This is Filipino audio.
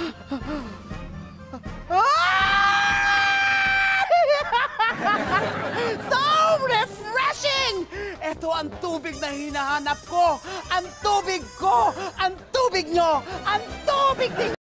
so refreshing! Ito ang tubig na hinahanap ko! Ang tubig ko! Ang tubig nyo! Ang tubig ninyo!